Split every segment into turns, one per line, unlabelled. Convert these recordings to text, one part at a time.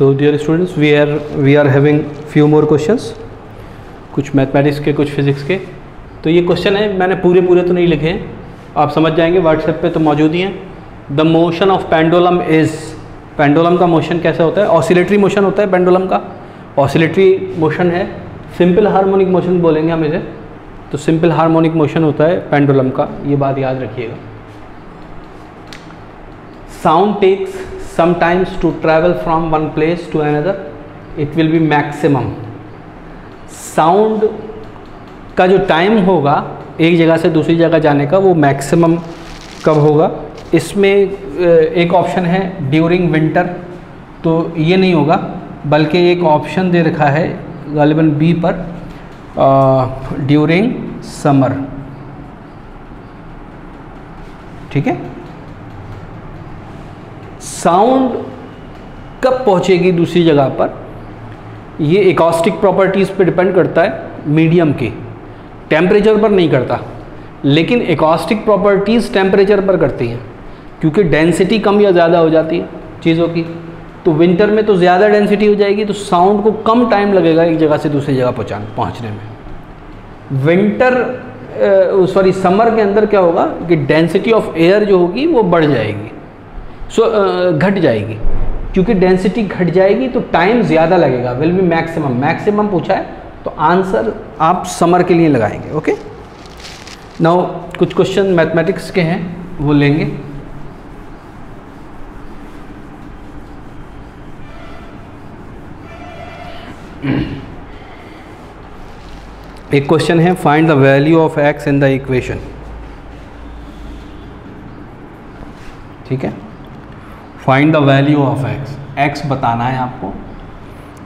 so, dear students we are we are having few more questions. कुछ mathematics के, कुछ physics के। तो ये क्वेश्चन है, मैंने पूरे पूरे तो नहीं लिखे हैं। आप समझ जाएँगे व्हाट्सएप पे तो मौजूद ही हैं। The motion of pendulum is pendulum का मोशन कैसा होता है? ऑसिलेटरी मोशन होता है पेंडोलम का। ऑसिलेटरी मोशन है। सिंपल हार्मोनिक मोशन बोलेंगे हम इसे। तो सिंपल हार्मोनिक मोशन होता है पेंडुलम का। ये बात याद रखिएगा। Sound takes some times to travel from one place to another, it will be maximum. Sound का जो टाइम होगा, एक जगह से दूसरी जगह जाने का, वो मैक्सिमम कब होगा? इसमें एक ऑप्शन है ड्यूरिंग विंटर तो ये नहीं होगा, बल्कि एक ऑप्शन दे रखा है गालिबन बी पर ड्यूरिंग समर ठीक है? साउंड कब पहुंचेगी दूसरी जगह पर? ये इकॉस्टिक प्रॉपर्टीज़ पे डिपेंड करता है मीडियम की। टेम्परेचर पर नहीं करता। लेकिन इकॉस्टिक प्रॉपर्टीज़ टेम्परेचर पर करती हैं। क्योंकि डेंसिटी कम या ज़्यादा हो जाती है चीज़ों की। तो विंटर में तो ज़्यादा डेंसिटी हो जाएगी तो साउंड को कम टाइम लगेगा एक जगह से दूसरी जगह पहुँचा पहुँचने में। विंटर सॉरी समर के अंदर क्या होगा कि डेंसिटी ऑफ़ एयर जो होगी वो बढ़ जाएगी। सो घट जाएगी। क्योंकि डेंसिटी घट जाएगी तो टाइम ज़्यादा लगेगा। विल बी मैक्सिमम मैक्सिमम पूछा है तो आंसर आप समर के लिए लगाएँगे ओके नाउ कुछ क्वेश्चन मैथमेटिक्स के हैं, वो लेंगे। एक क्वेश्चन है find the value of x in the equation ठीक है? Find the value of x x बताना है आपको.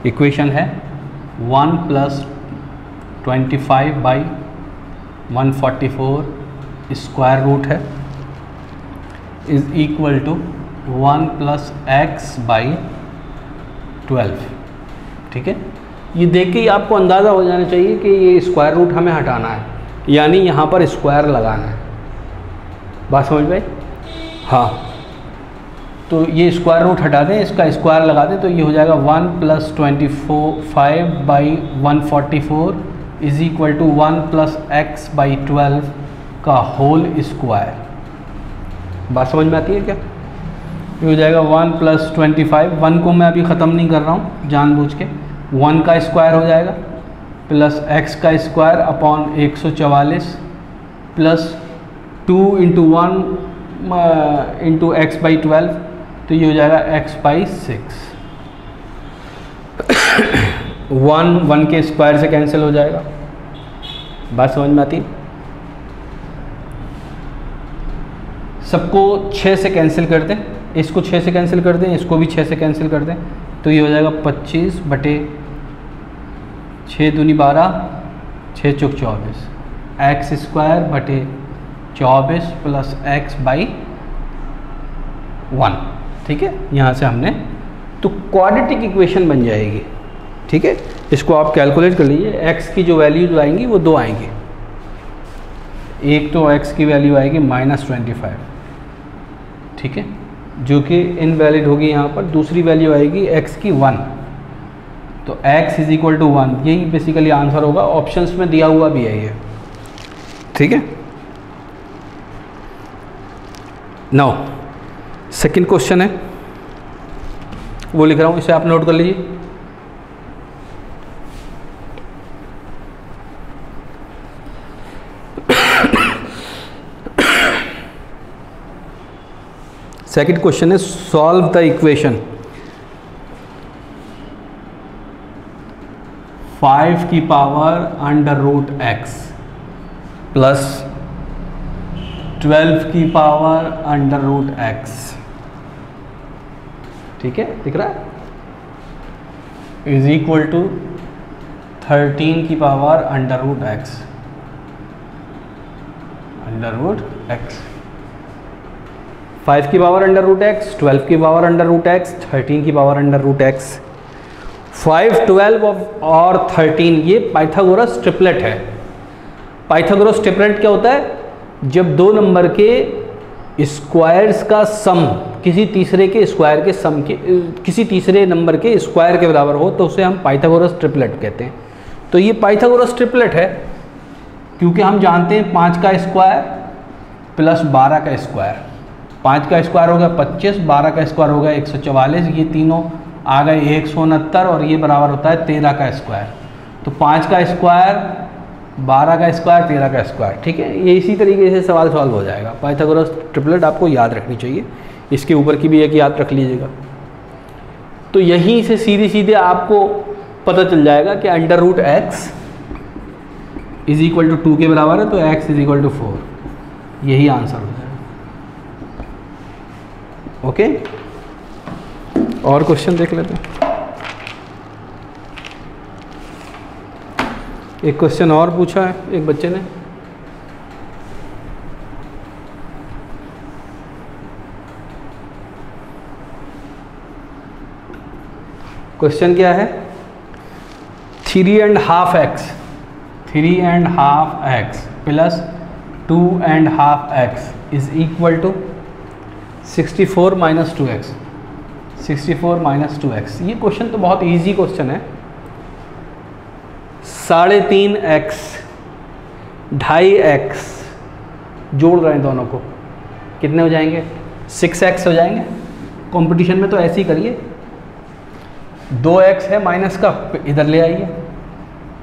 इक्वेशन है one plus twenty five by one four square root है. Is equal to one plus x by twelve ठीक है? ये देख के ही आपको अंदाज़ा हो जाना चाहिए कि ये स्क्वायर रूट हमें हटाना है. यानी यहाँ पर स्क्वायर लगाना है. बात समझ में हाँ. तो ये स्क्वायर रूट हटा दें इसका स्क्वायर लगा दें तो ये हो जाएगा one plus twenty four five by one forty four is equal to one plus x by twelve का होल स्क्वायर बात समझ में आती है क्या? ये हो जाएगा one plus twenty five one को मैं अभी ख़त्म नहीं कर रहा हूँ, जानबूझ के। वन का स्क्वायर हो जाएगा प्लस एक्स का स्क्वायर अपॉन एक सौ चवालीस plus two into one into x by twelve तो ये हो जाएगा x by six one one के स्क्वायर से कैंसिल हो जाएगा। बात समझ में आती सबको छः से कैंसिल कर दें। इसको छः से कैंसिल कर दें, इसको भी छः से कैंसिल कर दें। तो ये हो जाएगा पच्चीस बटे छः दूनी बारह छः चौक चौबीस। एक्स स्क्वायर बटे चौबीस प्लस एक्स बाई वन ठीक है? यहाँ से हमने तो क्वाड्रेटिक इक्वेशन बन जाएगी। ठीक है? इसको आप कैलकुलेट कर लीजिए। एक्स की जो वैल्यूज़ आएँगी, वो दो आएँगी। एक तो एक्स की वैल्यू आएगी माइनस ट्वेंटी फाइव ठीक है? जो कि इनवैलिड होगी यहाँ पर। दूसरी वैल्यू आएगी एक्स की वन तो x is equal to one यही बेसिकली आंसर होगा। ऑप्शंस में दिया हुआ भी है ये। ठीक है? नाउ सेकंड क्वेश्चन है। वो लिख रहा हूँ, इसे आप नोट कर लीजिए। सेकंड क्वेश्चन है सॉल्व द इक्वेशन फाइव की power under root x plus twelve की पावर अंडर रूट एक्स ठीक है? दिख रहा है? इज़ इक्वल टू थर्टीन की power under root x under root x five की power under root x twelve की power under root x thirteen की power under root x five twelve और थर्टीन ये पाइथागोरस ट्रिपलेट है. Pythagoras triplet क्या होता है? जब दो नंबर के स्क्वायर्स का सम किसी तीसरे के स्क्वायर के सम के किसी तीसरे नंबर के स्क्वायर के बराबर हो तो उसे हम पाइथागोरस ट्रिपलेट कहते हैं। तो ये पाइथागोरस ट्रिपलेट है, क्योंकि हम जानते हैं पाँच का स्क्वायर प्लस बारह का स्क्वायर। पाँच का स्क्वायर हो गया पच्चीस, बारह का स्क्वायर हो गया एक सौ चवालीस, ये तीनों आ गए एक सौ उनहत्तर और ये बराबर होता है तेरह का स्क्वायर। तो पाँच का स्क्वायर, बारह का स्क्वायर, तेरह का स्क्वायर, ठीक है? ये इसी तरीके से सवाल सॉल्व हो जाएगा। पाइथागोरस ट्रिपलेट आपको याद रखनी चाहिए। इसके ऊपर की भी एक याद रख लीजिएगा। तो यहीं से सीधे सीधे आपको पता चल जाएगा कि under root x is equal to two के बराबर है तो x is equal to four यही आंसर हो जाएगा। ओके और क्वेश्चन देख लेते हैं। एक क्वेश्चन और पूछा है एक बच्चे ने। क्वेश्चन क्या है? Three and half x three and half x plus two and half x is equal to sixty four minus two x sixty four minus two x ये क्वेश्चन तो बहुत इजी क्वेश्चन है. साढ़े तीन एक्स ढाई x जोड़ रहे हैं दोनों को. कितने हो जाएँगे? सिक्स एक्स हो जाएँगे. कंपटीशन में तो ऐसे ही करिए. दो एक्स है माइनस का, इधर ले आइए।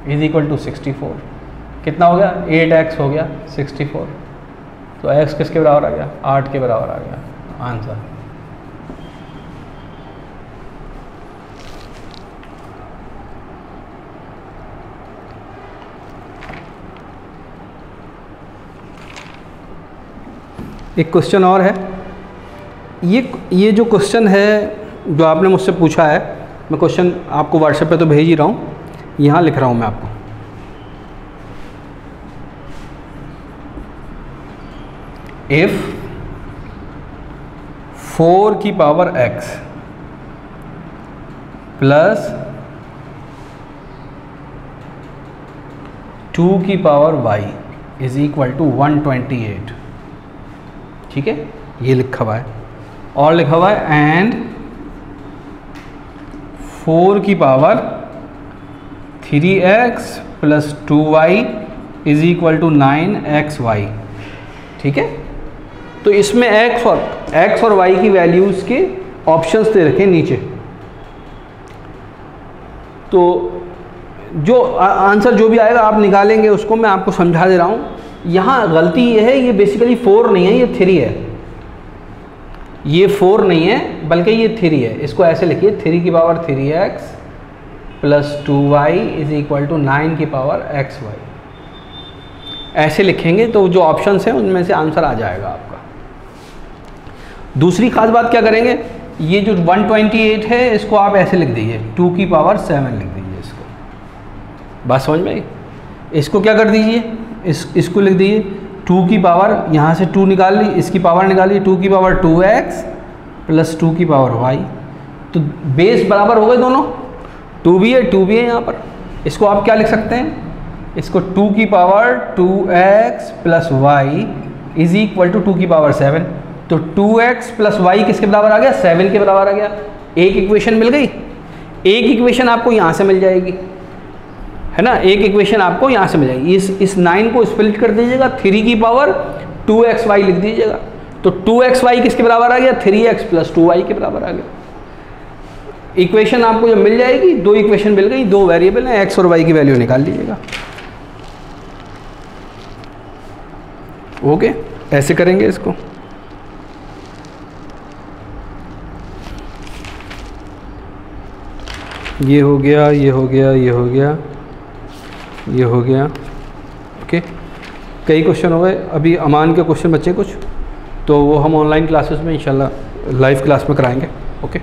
Is equal to sixty four. कितना हो गया? एट एक्स हो गया, सिक्सटी फोर। तो एक्स किसके बराबर आ गया? आठ के बराबर आ गया। आंसर। एक क्वेश्चन और है। ये ये जो क्वेश्चन है, जो आपने मुझसे पूछा है मैं क्वेश्चन आपको व्हाट्सएप पे तो भेज ही रहा हूँ। यहाँ लिख रहा हूँ मैं आपको। इफ़ फोर की पावर एक्स प्लस टू की power y is equal to one twenty eight ठीक है? ये लिखा हुआ है। और लिखा हुआ है एंड फोर की power three x plus two y is equal to nine x y. ठीक है? तो इसमें एक्स और एक्स और वाई की वैल्यूज़ के ऑप्शंस दे रखे नीचे। तो जो आंसर जो भी आएगा आप निकालेंगे, उसको मैं आपको समझा दे रहा हूँ। यहाँ गलती ये है, ये बेसिकली फोर नहीं है, ये थ्री है। ये फोर नहीं है, बल्कि ये थ्री है। इसको ऐसे लिखिए, थ्री की power three x plus two y is equal to nine की पावर एक्स वाई ऐसे लिखेंगे तो जो ऑप्शन हैं, उनमें से आंसर आ जाएगा आपका। दूसरी खास बात क्या करेंगे? ये जो 128 है, इसको आप ऐसे लिख दीजिए टू की पावर सेवन लिख दीजिए इसको। बात समझ में इसको क्या कर दीजिए? इस, इसको लिख दीजिए टू की पावर यहाँ से टू निकाल ली, इसकी पावर निकालिए टू की power two x plus two की पावर वाई। तो बेस बराबर हो गए दोनों। टू भी है, टू भी है यहाँ पर। इसको आप क्या लिख सकते हैं? इसको टू की power two x plus y is equal to two की पावर सेवन। तो टू एक्स प्लस वाई किसके बराबर आ गया? सेवन के बराबर आ गया। एक इक्वेशन मिल गई? एक इक्वेशन आपको यहाँ से मिल जाएगी। है ना? एक इक्वेशन आपको यहाँ से मिल जाएगी। इस इस नाइन को स्प्लिट कर दीजिएगा थ्री की पावर टू एक्स वाई लिख दीजिएगा। तो टू एक्स वाई किसके बराबर आ गया? Three x plus two y के बराबर आ गया। इक्वेशन आपको जब मिल जाएगी, दो इक्वेशन मिल गई, दो वेरिएबल हैं एक्स और वाई की वैल्यू निकाल लीजिएगा ओके ऐसे करेंगे इसको। ये हो गया, ये हो गया, ये हो गया। ये हो गया। ओके कई क्वेश्चन हो गए। अभी अमान के क्वेश्चन बचे कुछ तो वो हम ऑनलाइन क्लासेस में इंशाल्लाह लाइव क्लास में कराएँगे। ओके